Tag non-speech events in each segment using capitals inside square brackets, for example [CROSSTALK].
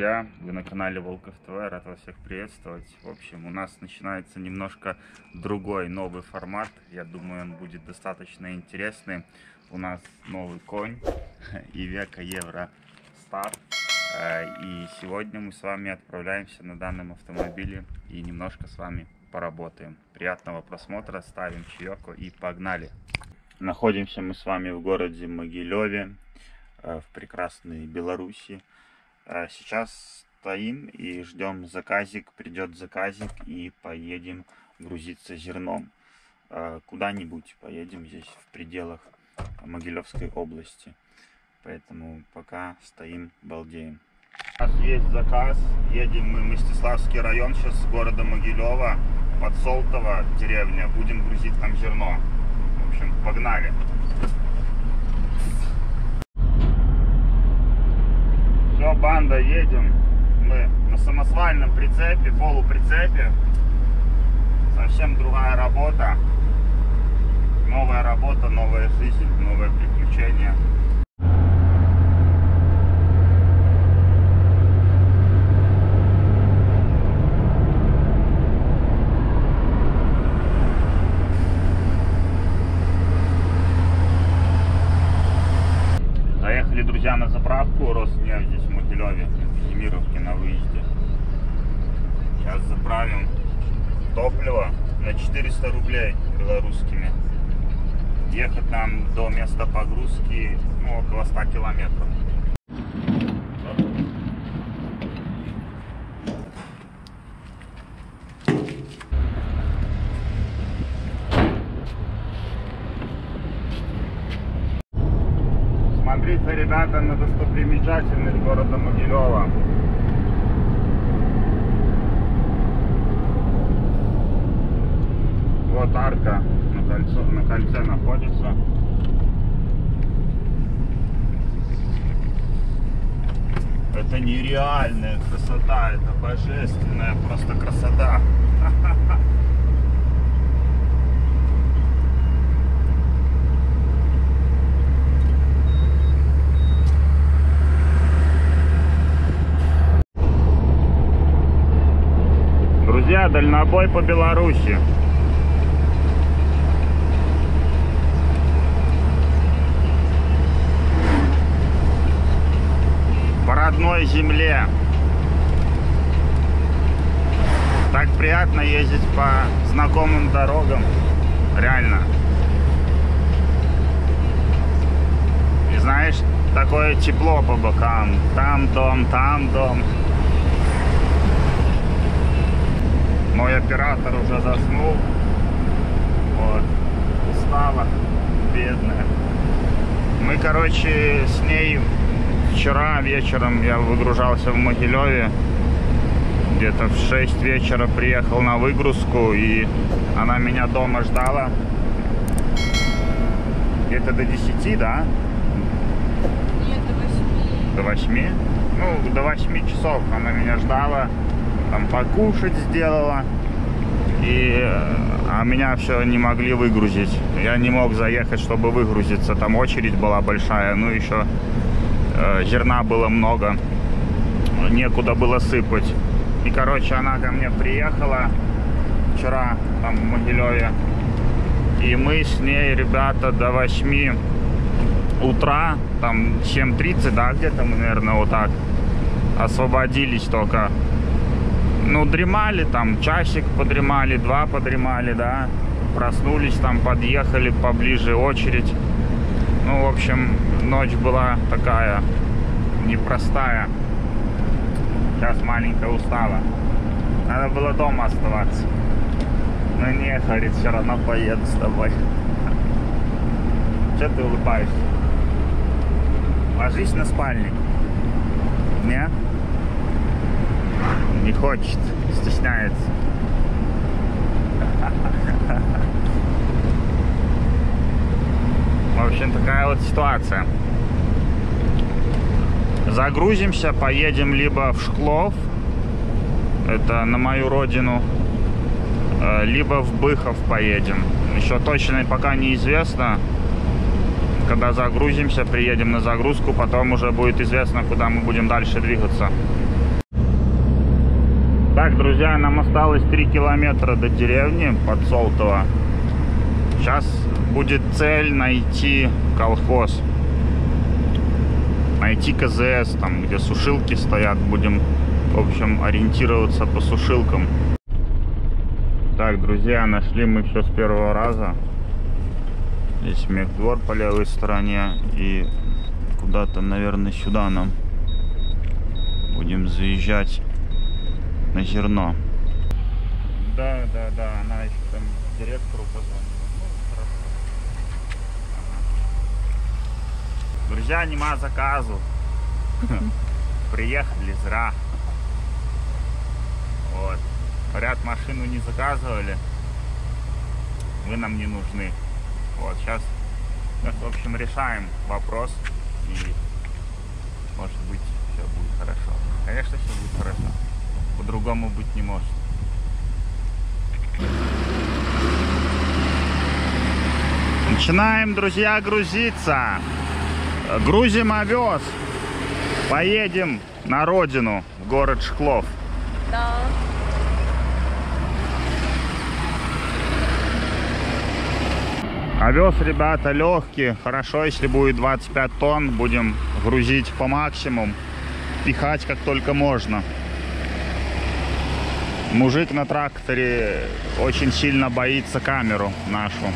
друзья! Вы на канале Волков ТВ, рад вас всех приветствовать. В общем, у нас начинается немножко другой, новый формат. Я думаю, он будет достаточно интересный. У нас новый конь, [LAUGHS] Ивека Евро Стар. Э, и сегодня мы с вами отправляемся на данном автомобиле и немножко с вами поработаем. Приятного просмотра, ставим чаеку и погнали! Находимся мы с вами в городе Могилеве, э, в прекрасной Беларуси. Э, сейчас стоим и ждем заказик, придет заказик и поедем грузиться зерном. Э, куда-нибудь поедем здесь в пределах Могилевской области. Поэтому пока стоим, балдеем. У нас есть заказ, едем мы в Мстиславский район, сейчас с города Могилева, под Солтово деревня, будем грузить там зерно. В общем, погнали. Все, банда, едем. Мы на самосвальном прицепе, полуприцепе. Совсем другая работа. Новая работа, новая жизнь, новое приключение. Заехали, друзья, на заправку Роснефть здесь в Могилеве, в Емировке на выезде. Сейчас заправим топливо на 400 рублей белорусскими. Ехать нам до места погрузки ну, около 100 километров. Смотрите, ребята, на достопримечательность города Могилева. Вот арка на кольцо, на кольце находится. Это нереальная красота, это божественная просто красота. Друзья, дальнобой по Беларуси. По родной земле. Так приятно ездить по знакомым дорогам. Реально. И знаешь, такое тепло по бокам. Там дом, там дом. Мой оператор уже заснул. Вот. Устала. Бедная. Мы, короче, с ней вчера вечером я выгружался в Могилеве. Где-то в 6 вечера приехал на выгрузку, и она меня дома ждала. Где-то до 10, да? Нет, до 8. До 8? Ну, до 8 часов она меня ждала. Там покушать сделала. И, э, а меня все не могли выгрузить. Я не мог заехать, чтобы выгрузиться. Там очередь была большая. Ну, еще зерна было много. Некуда было сыпать. И, короче, она ко мне приехала вчера там в Могилеве. И мы с ней, ребята, до 8 утра, там 7.30, да, где-то мы, наверное, вот так освободились только. Ну, дремали там, часик подремали, два подремали, да. Проснулись там, подъехали поближе, очередь. Ну, в общем, ночь была такая непростая. Сейчас маленько устала. Надо было дома оставаться. Но не, говорит, все равно поеду с тобой. Че ты улыбаешься? Ложись на спальник. Не? Не хочет, стесняется. [LAUGHS] В общем, такая вот ситуация. Загрузимся, поедем либо в Шклов, это на мою родину, э, либо в Быхов поедем. Еще точно пока неизвестно, когда загрузимся, приедем на загрузку, потом уже будет известно, куда мы будем дальше двигаться. Так, друзья, нам осталось 3 километра до деревни Подсолтово. Сейчас будет цель найти колхоз. Найти КЗС, там, где сушилки стоят. Будем, в общем, ориентироваться по сушилкам. Так, друзья, нашли мы все с первого раза. Здесь мехдвор по левой стороне. И куда-то, наверное, сюда нам будем заезжать на зерно. Да, да, да, она еще там директору позвонила. Ну, хорошо. Ага. Друзья, нема заказу. [LAUGHS] Приехали зра. Вот. Говорят, машину не заказывали. Вы нам не нужны. Вот, сейчас, сейчас, в общем, решаем вопрос. И, может быть, все будет хорошо. Конечно, все будет хорошо. По-другому быть не может. Начинаем, друзья, грузиться. Грузим овес. Поедем на родину, в город Шклов. Да. Овес, ребята, легкий. Хорошо, если будет 25 тонн, будем грузить по максимуму. Пихать как только можно. Мужик на тракторе очень сильно боится камеру нашу.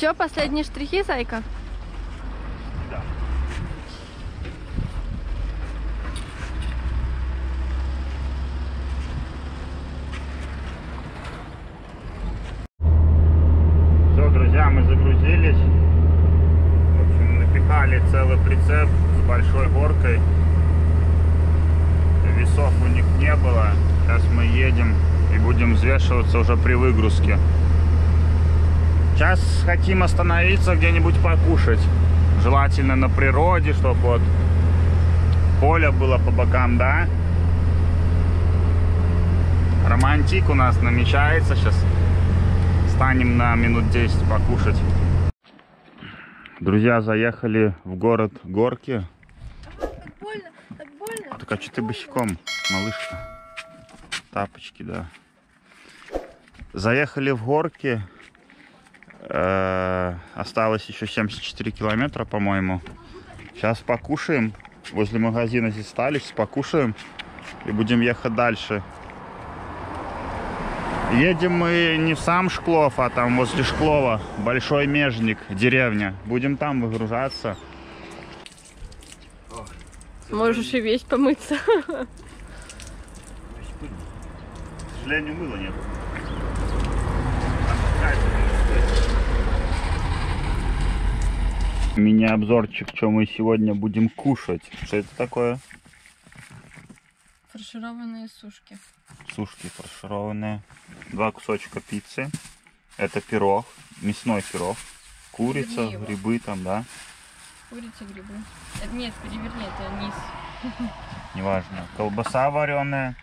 Все, последние штрихи, зайка? Да. Все, друзья, мы загрузились. В общем, напихали целый прицеп с большой горкой. Весов у них не было. Сейчас мы едем и будем взвешиваться уже при выгрузке. Сейчас хотим остановиться где-нибудь покушать. Желательно на природе, чтобы вот поле было по бокам, да? Романтик у нас намечается. Сейчас станем на минут 10 покушать. Друзья, заехали в город Горки. Так больно, так больно. Так а что ты босиком, малышка? Тапочки, да. Заехали в Горки. Э, Осталось еще 74 километра, по-моему. Сейчас покушаем. Возле магазина здесь стались, покушаем. И будем ехать дальше. Едем мы не в сам Шклов, а там возле Шклова. Большой Межник, деревня. Будем там выгружаться. Можешь и весь помыться. К сожалению, мыла нет. Мини-обзорчик, что мы сегодня будем кушать. Что это такое? Фаршированные сушки. Сушки фаршированные. Два кусочка пиццы. Это пирог, мясной пирог. Курица, его. грибы там, да? Курица, грибы. Это, нет, переверни, это низ. [LAUGHS] Неважно. Колбаса вареная.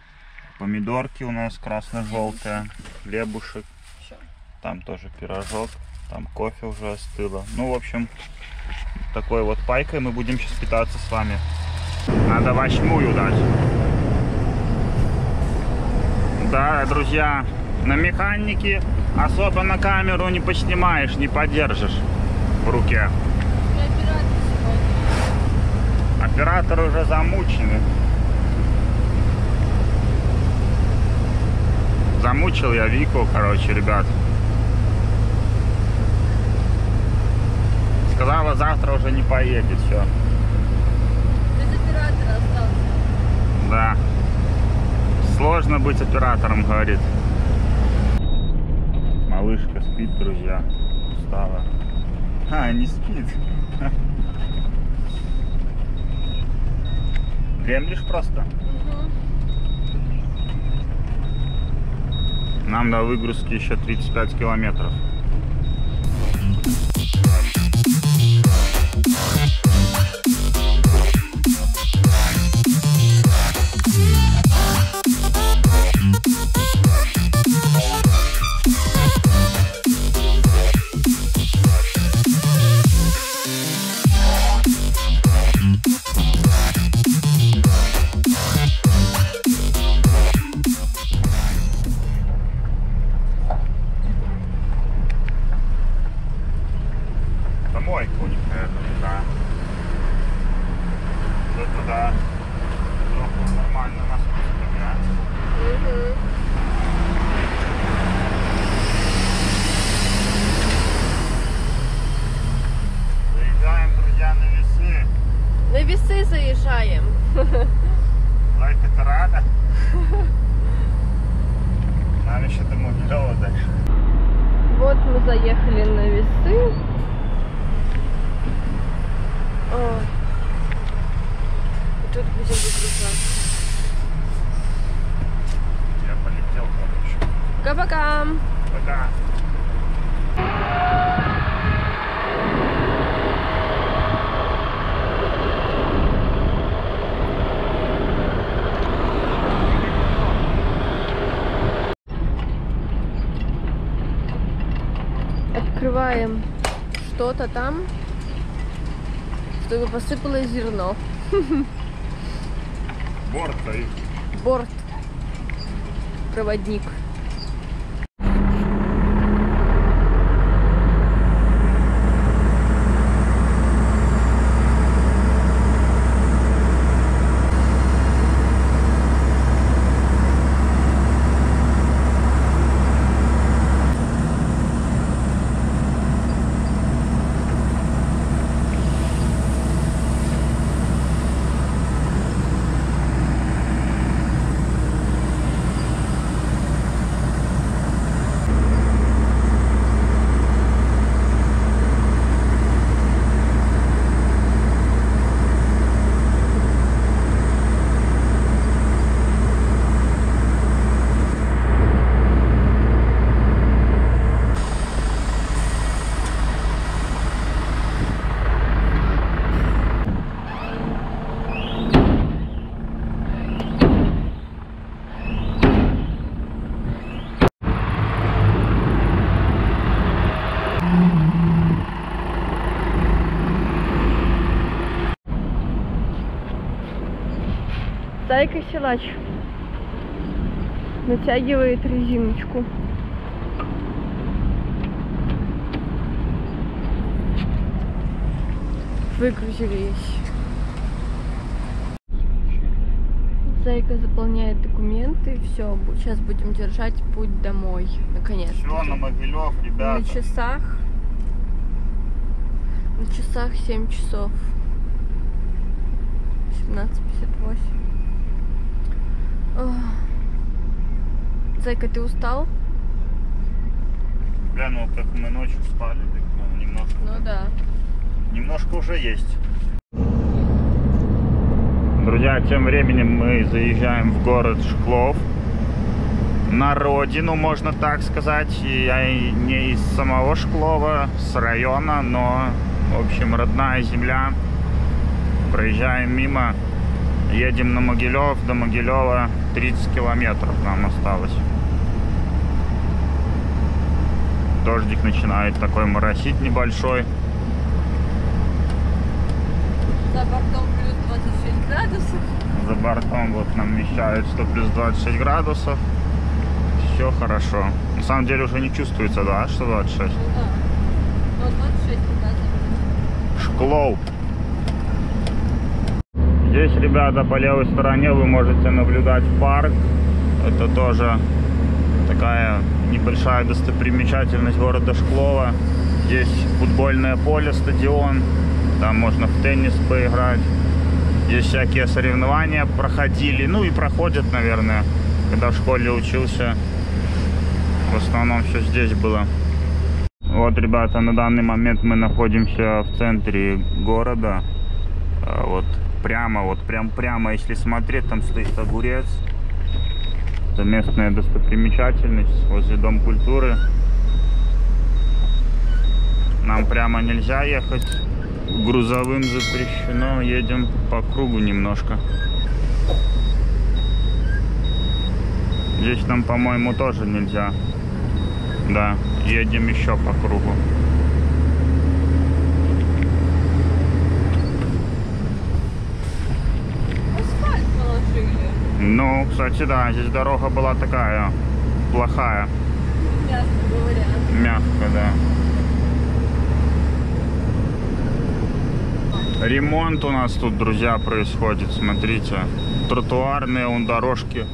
Помидорки у нас красно-желтые. Хлебушек. Там тоже пирожок. Там кофе уже остыло. Ну, в общем, такой вот пайкой мы будем сейчас питаться с вами. Надо восьмую дать. Да, друзья, на механике особо на камеру не поснимаешь, не подержишь в руке. Операторы уже замучены. Замучил я Вику, короче, ребят. Сказала, завтра уже не поедет, все. Без оператора остался. Да. Сложно быть оператором, говорит. Малышка спит, друзья. Устала. А, не спит. [LAUGHS] Дремлешь просто? Нам до выгрузки еще 35 километров. Открываем что-то там, чтобы посыпалось зерно. Борт. Борт. Проводник. Зайка силач натягивает резиночку. Выгрузились. Зайка заполняет документы. Все, сейчас будем держать путь домой. Наконец. Все, на Могилев, ребята. На часах. На часах 7 часов. 17.58. Ох. Зайка, ты устал? Глянул, как мы ночью спали, так ну, немножко. Ну да. Немножко уже есть. Друзья, тем временем мы заезжаем в город Шклов. На родину, можно так сказать. Я не из самого Шклова, с района, но, в общем, родная земля. Проезжаем мимо. Едем на Могилев. До Могилева 30 километров нам осталось. Дождик начинает такой моросить небольшой. За бортом плюс 26 градусов. За бортом вот нам вещают, что плюс 26 градусов. Все хорошо. На самом деле уже не чувствуется, да, что 26? Ну да. Но 26 показывает. Шклов. Здесь, ребята, по левой стороне вы можете наблюдать парк. Это тоже такая небольшая достопримечательность города Шклова. Здесь футбольное поле, стадион. Там можно в теннис поиграть. Здесь всякие соревнования проходили. Ну и проходят, наверное. Когда в школе учился. В основном все здесь было. Вот, ребята, на данный момент мы находимся в центре города. А, Вот прямо, вот прям прямо, если смотреть, там стоит огурец. Это местная достопримечательность возле Дом культуры. Нам прямо нельзя ехать. Грузовым запрещено. Едем по кругу немножко. Здесь нам, по-моему, тоже нельзя. Да, едем еще по кругу. Ну, кстати, да, здесь дорога была такая плохая, Мягко говоря. мягко, да. Ремонт у нас тут, друзья, происходит, смотрите. Тротуарные он дорожки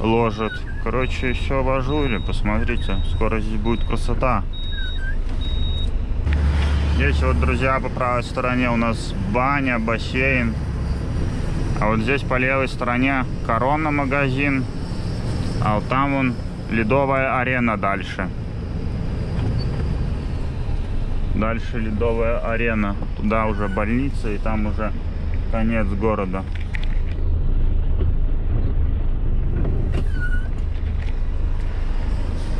ложат. Короче, все ажуре, посмотрите. Скоро здесь будет красота. Здесь вот, друзья, по правой стороне у нас баня, бассейн. А вот здесь по левой стороне корона магазин. А вот там вон ледовая арена дальше. Дальше ледовая арена. Туда уже больница и там уже конец города.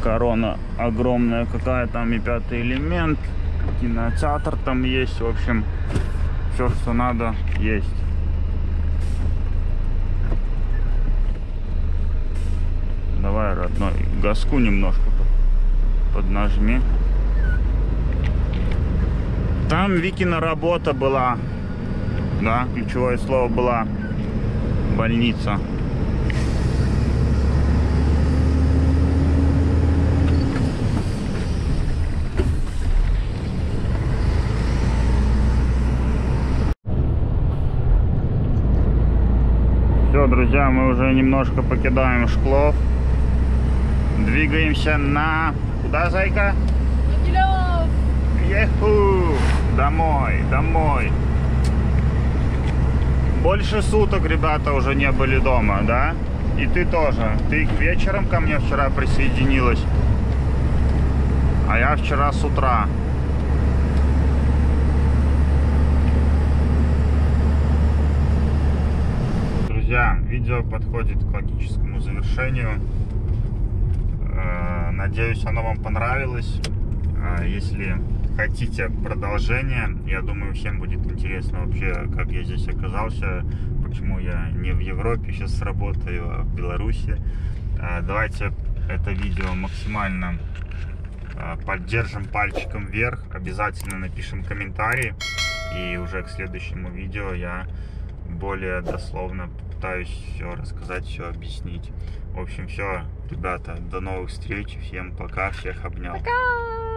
Корона огромная какая там и пятый элемент. Кинотеатр там есть. В общем, все, что надо, есть. Давай, родной, газку немножко под- поднажми. Там Викина работа была. Да, ключевое слово была больница. Все, друзья, мы уже немножко покидаем Шклов. Двигаемся на... Куда, зайка? Могилев! Еху! Домой, домой. Больше суток ребята уже не были дома, да? И ты тоже. Ты вечером ко мне вчера присоединилась. А я вчера с утра. Друзья, видео подходит к логическому завершению. Надеюсь, оно вам понравилось. А Если хотите продолжение, я думаю, всем будет интересно вообще, как я здесь оказался, почему я не в Европе сейчас работаю, а в Беларуси. А, Давайте это видео максимально а, поддержим пальчиком вверх, обязательно напишем комментарий, и уже к следующему видео я более дословно попытаюсь все рассказать, все объяснить. В общем, все, ребята, до новых встреч, всем пока, всех обнял. Пока!